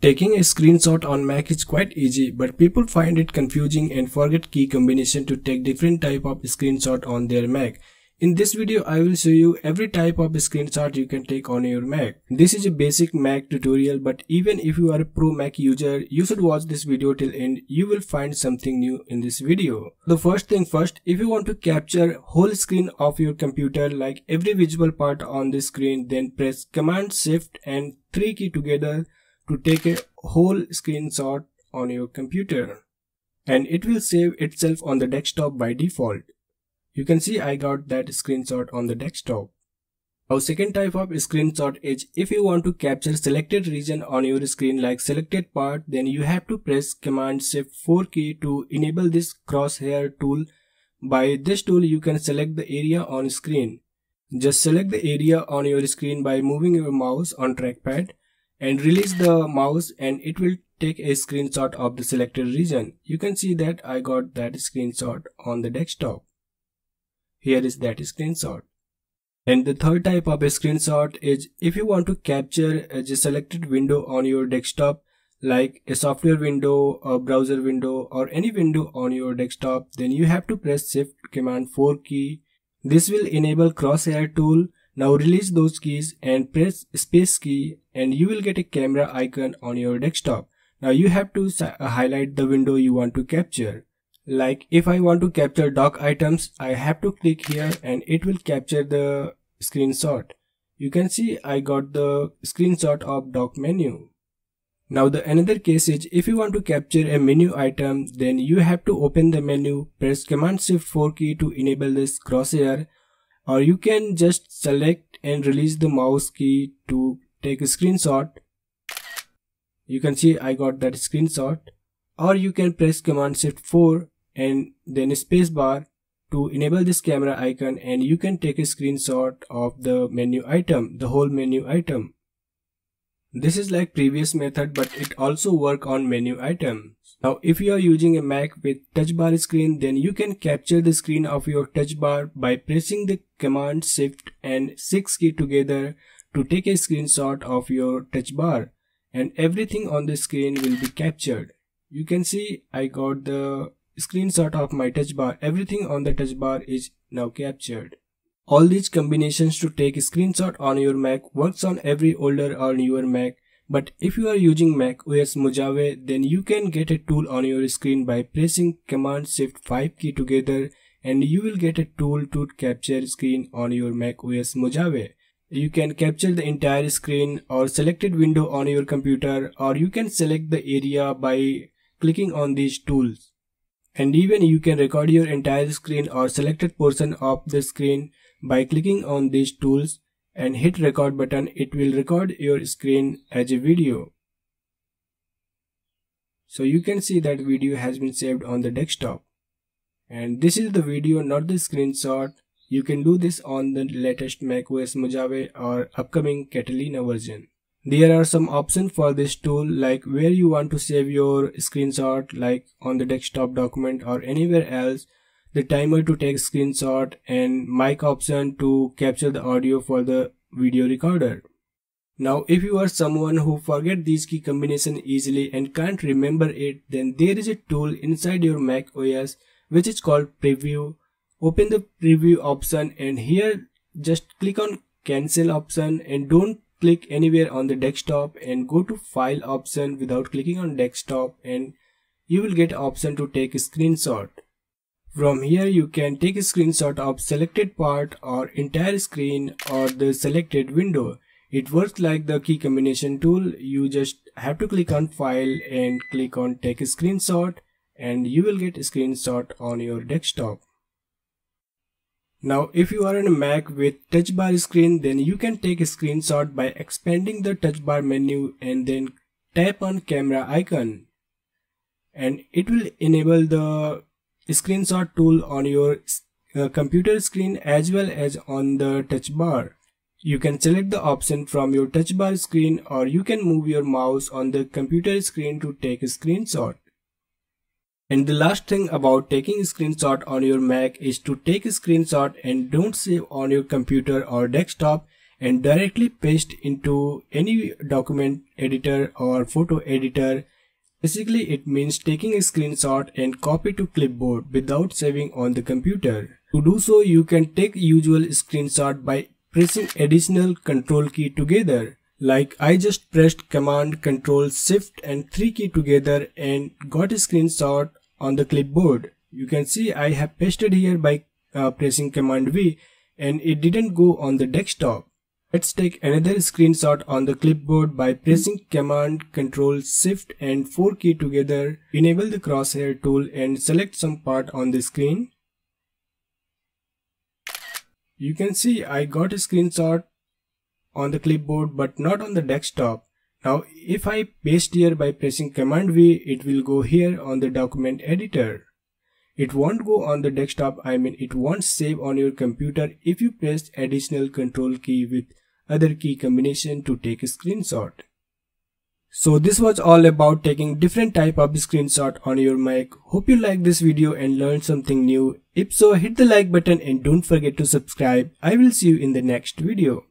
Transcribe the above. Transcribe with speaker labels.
Speaker 1: Taking a screenshot on Mac is quite easy, but people find it confusing and forget key combination to take different type of screenshot on their Mac. In this video, I will show you every type of screenshot you can take on your Mac. This is a basic Mac tutorial, but even if you are a pro Mac user, you should watch this video till end. You will find something new in this video. The first thing first, if you want to capture whole screen of your computer like every visible part on the screen, then press Command Shift and 3 key together to take a whole screenshot on your computer and it will save itself on the desktop by default. You can see I got that screenshot on the desktop. Our second type of screenshot is if you want to capture selected region on your screen like selected part then you have to press command shift 4 key to enable this crosshair tool. By this tool you can select the area on screen. Just select the area on your screen by moving your mouse on trackpad and release the mouse and it will take a screenshot of the selected region. You can see that I got that screenshot on the desktop. Here is that screenshot. And the third type of a screenshot is if you want to capture a selected window on your desktop like a software window, a browser window or any window on your desktop then you have to press shift command 4 key. This will enable crosshair tool now release those keys and press space key and you will get a camera icon on your desktop. Now you have to uh, highlight the window you want to capture. Like if I want to capture dock items, I have to click here and it will capture the screenshot. You can see I got the screenshot of dock menu. Now the another case is if you want to capture a menu item then you have to open the menu, press command shift 4 key to enable this crosshair or you can just select and release the mouse key to take a screenshot. You can see I got that screenshot. Or you can press command shift 4 and then spacebar to enable this camera icon and you can take a screenshot of the menu item the whole menu item. This is like previous method but it also work on menu item now if you are using a Mac with touch bar screen then you can capture the screen of your touch bar by pressing the command shift and 6 key together to take a screenshot of your touch bar and everything on the screen will be captured. You can see I got the screenshot of my touch bar. Everything on the touch bar is now captured. All these combinations to take a screenshot on your Mac works on every older or newer Mac but if you are using Mac OS Mojave, then you can get a tool on your screen by pressing Command Shift 5 key together and you will get a tool to capture screen on your Mac OS Mojave. You can capture the entire screen or selected window on your computer or you can select the area by clicking on these tools. And even you can record your entire screen or selected portion of the screen by clicking on these tools and hit record button it will record your screen as a video. So you can see that video has been saved on the desktop. And this is the video not the screenshot. You can do this on the latest macOS Mojave or upcoming Catalina version. There are some options for this tool like where you want to save your screenshot like on the desktop document or anywhere else the timer to take screenshot and mic option to capture the audio for the video recorder. Now if you are someone who forget these key combination easily and can't remember it then there is a tool inside your Mac OS which is called preview. Open the preview option and here just click on cancel option and don't click anywhere on the desktop and go to file option without clicking on desktop and you will get option to take a screenshot. From here you can take a screenshot of selected part or entire screen or the selected window. It works like the key combination tool. You just have to click on file and click on take a screenshot and you will get a screenshot on your desktop. Now if you are on a Mac with touch bar screen then you can take a screenshot by expanding the touch bar menu and then tap on camera icon and it will enable the screenshot tool on your uh, computer screen as well as on the touch bar. You can select the option from your touch bar screen or you can move your mouse on the computer screen to take a screenshot. And the last thing about taking a screenshot on your Mac is to take a screenshot and don't save on your computer or desktop and directly paste into any document editor or photo editor. Basically it means taking a screenshot and copy to clipboard without saving on the computer. To do so you can take usual screenshot by pressing additional control key together. Like I just pressed command control shift and 3 key together and got a screenshot on the clipboard. You can see I have pasted here by uh, pressing command V and it didn't go on the desktop. Let's take another screenshot on the clipboard by pressing command control shift and 4 key together. Enable the crosshair tool and select some part on the screen. You can see I got a screenshot on the clipboard but not on the desktop. Now if I paste here by pressing command V it will go here on the document editor. It won't go on the desktop I mean it won't save on your computer if you press additional control key with other key combination to take a screenshot. So this was all about taking different type of screenshot on your Mac. Hope you liked this video and learned something new. If so hit the like button and don't forget to subscribe. I will see you in the next video.